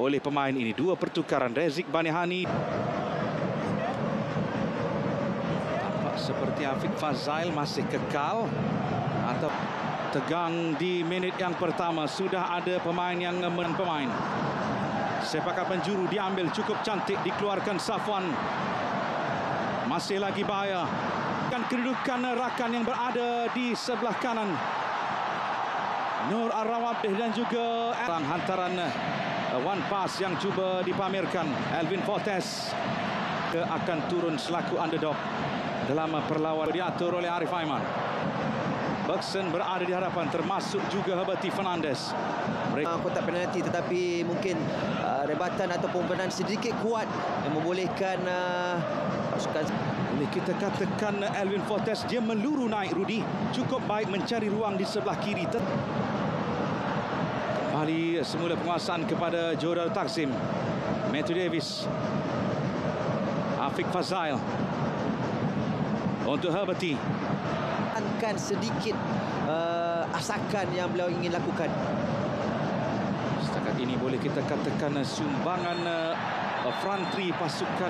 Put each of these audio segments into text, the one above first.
oleh pemain ini. Dua pertukaran Rezik Banihani. Tampak seperti Afiq Fazail masih kekal atau tegang di minit yang pertama. Sudah ada pemain yang men pemain. Sepakat penjuru diambil cukup cantik dikeluarkan Safwan. Masih lagi bahaya. Kan kedudukan rakan yang berada di sebelah kanan. Nur Ar-Rawabdeh dan juga hantaran one pass yang cuba dipamerkan Elvin Fortes ke akan turun selaku underdog dalam perlawanan diatur oleh Arif Aiman. Bergson berada di hadapan termasuk juga Herbati Fernandez. Mereka uh, kotak penalti tetapi mungkin uh, rebatan ataupun penan sedikit kuat yang membolehkan uh, pasukan boleh kita katakan Elvin Fortes dia meluru naik Rudi cukup baik mencari ruang di sebelah kiri kembali semula penguasaan kepada Jodal Taksim. Matthew Davis. Afiq Fazail. Untuk Herbati akan sedikit uh, asakan yang beliau ingin lakukan. Setakat ini boleh kita katakan sumbangan uh, front three pasukan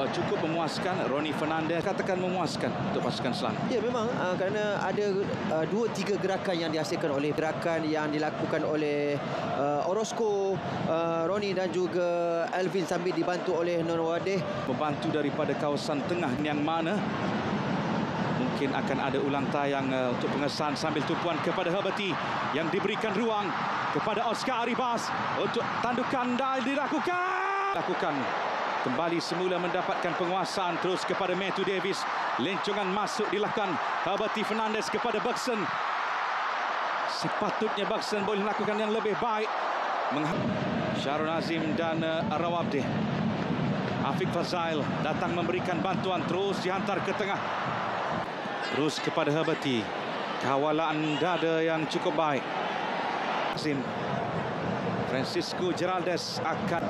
uh, cukup memuaskan. Ronnie Fernandez katakan memuaskan untuk pasukan Selang. Ya memang uh, kerana ada uh, dua tiga gerakan yang dihasilkan oleh gerakan yang dilakukan oleh uh, Orozco, uh, Ronnie dan juga Alvin sambil dibantu oleh Nur Wadih. Membantu daripada kawasan tengah yang mana mungkin akan ada ulang tayang uh, untuk pengesahan sambil tumpuan kepada Herbati yang diberikan ruang kepada Oscar Aribas untuk tandukan dan dilakukan lakukan kembali semula mendapatkan penguasaan terus kepada Matthew Davis lencongan masuk dilakukan Herbati Fernandez kepada Bergson sepatutnya Bergson boleh melakukan yang lebih baik Syarul Azim dan uh, Arawabdeh Afiq Fazail datang memberikan bantuan terus dihantar ke tengah Terus kepada Herbati. Kawalan dada yang cukup baik. Azim. Francisco Geraldes akan